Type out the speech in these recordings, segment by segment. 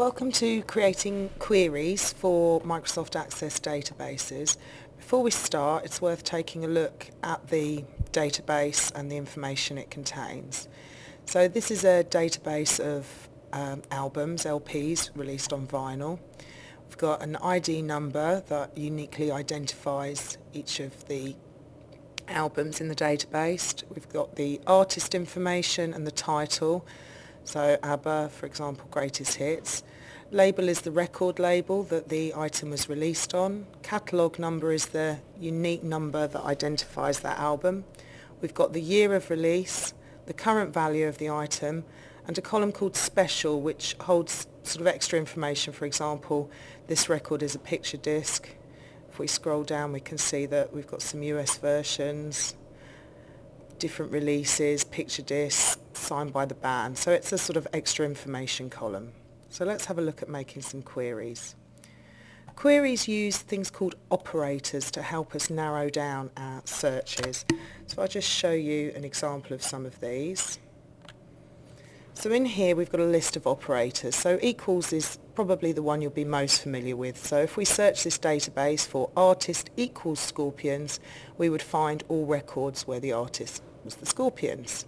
Welcome to creating queries for Microsoft Access databases. Before we start, it's worth taking a look at the database and the information it contains. So this is a database of um, albums, LPs, released on vinyl. We've got an ID number that uniquely identifies each of the albums in the database. We've got the artist information and the title so ABBA, for example, Greatest Hits. Label is the record label that the item was released on. Catalogue number is the unique number that identifies that album. We've got the year of release, the current value of the item, and a column called Special, which holds sort of extra information. For example, this record is a picture disc. If we scroll down, we can see that we've got some US versions, different releases, picture discs, signed by the band. So it's a sort of extra information column. So let's have a look at making some queries. Queries use things called operators to help us narrow down our searches. So I'll just show you an example of some of these. So in here we've got a list of operators. So equals is probably the one you'll be most familiar with. So if we search this database for artist equals Scorpions, we would find all records where the artist was the Scorpions.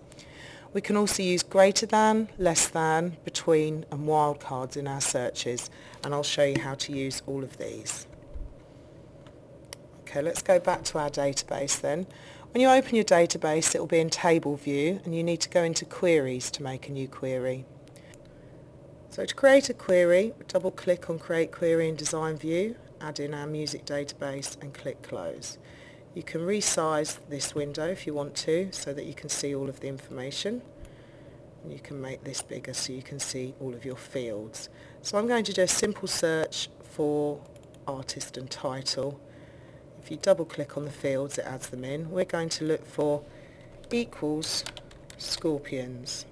We can also use greater than, less than, between and wildcards in our searches and I'll show you how to use all of these. Okay, let's go back to our database then. When you open your database it will be in table view and you need to go into queries to make a new query. So to create a query, double click on create query in design view, add in our music database and click close. You can resize this window if you want to so that you can see all of the information. And you can make this bigger so you can see all of your fields. So I'm going to do a simple search for artist and title. If you double click on the fields it adds them in. We're going to look for equals scorpions.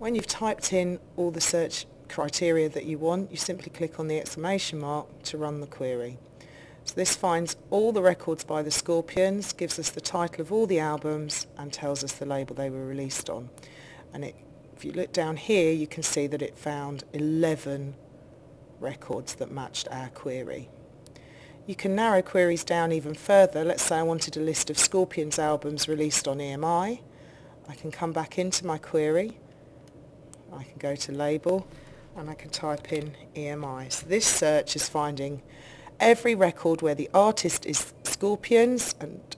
When you've typed in all the search criteria that you want, you simply click on the exclamation mark to run the query. So this finds all the records by the Scorpions, gives us the title of all the albums and tells us the label they were released on. And it, if you look down here you can see that it found 11 records that matched our query. You can narrow queries down even further. Let's say I wanted a list of Scorpions albums released on EMI. I can come back into my query. I can go to label and I can type in EMI. So this search is finding every record where the artist is Scorpions and,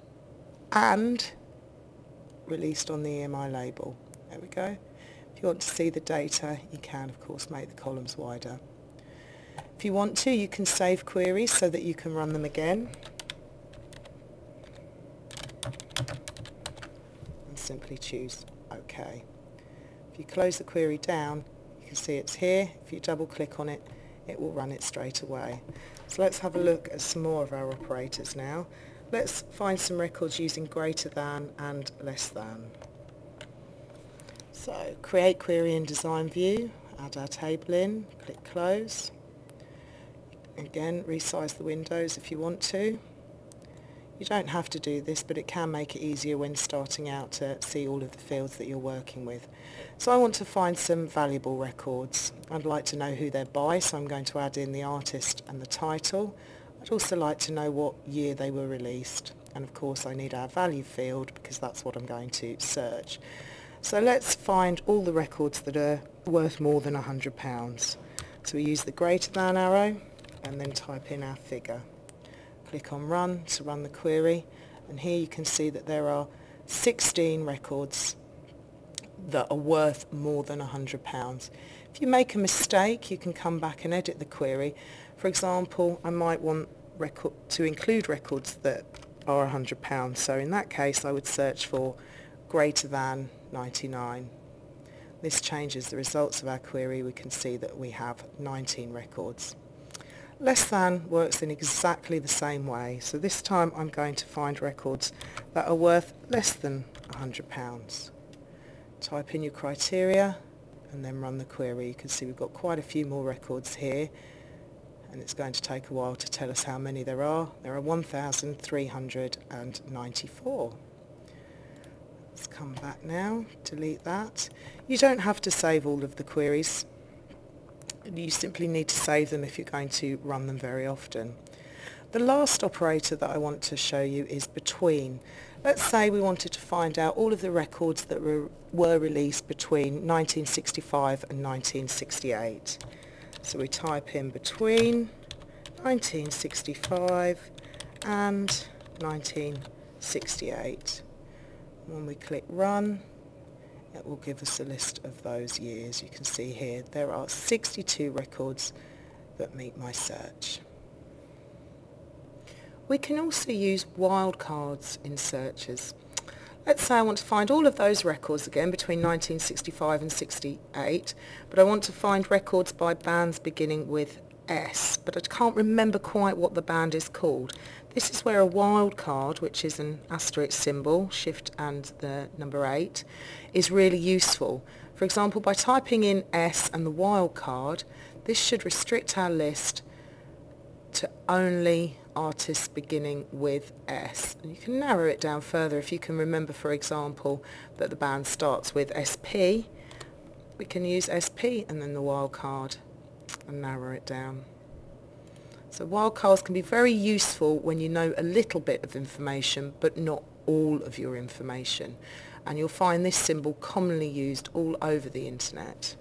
and released on the EMI label. There we go. If you want to see the data, you can, of course, make the columns wider. If you want to, you can save queries so that you can run them again. And simply choose OK. If you close the query down, you can see it's here. If you double click on it, it will run it straight away. So let's have a look at some more of our operators now. Let's find some records using greater than and less than. So create query in design view, add our table in, click close. Again, resize the windows if you want to. You don't have to do this, but it can make it easier when starting out to see all of the fields that you're working with. So I want to find some valuable records. I'd like to know who they're by, so I'm going to add in the artist and the title. I'd also like to know what year they were released. And of course I need our value field because that's what I'm going to search. So let's find all the records that are worth more than £100. So we use the greater than arrow and then type in our figure click on run to run the query and here you can see that there are 16 records that are worth more than £100. If you make a mistake you can come back and edit the query. For example I might want record to include records that are £100 so in that case I would search for greater than 99. This changes the results of our query. We can see that we have 19 records. Less than works in exactly the same way. So this time I'm going to find records that are worth less than £100. Type in your criteria and then run the query. You can see we've got quite a few more records here and it's going to take a while to tell us how many there are. There are 1,394. Let's come back now, delete that. You don't have to save all of the queries. You simply need to save them if you're going to run them very often. The last operator that I want to show you is between. Let's say we wanted to find out all of the records that were, were released between 1965 and 1968. So we type in between 1965 and 1968. When we click run, it will give us a list of those years. You can see here there are 62 records that meet my search. We can also use wildcards in searches. Let's say I want to find all of those records again between 1965 and 68, but I want to find records by bands beginning with S, but I can't remember quite what the band is called. This is where a wildcard, which is an asterisk symbol, shift and the number 8, is really useful. For example, by typing in S and the wildcard, this should restrict our list to only artists beginning with S. And you can narrow it down further if you can remember, for example, that the band starts with SP. We can use SP and then the wildcard and narrow it down. So wildcards can be very useful when you know a little bit of information but not all of your information. And you'll find this symbol commonly used all over the internet.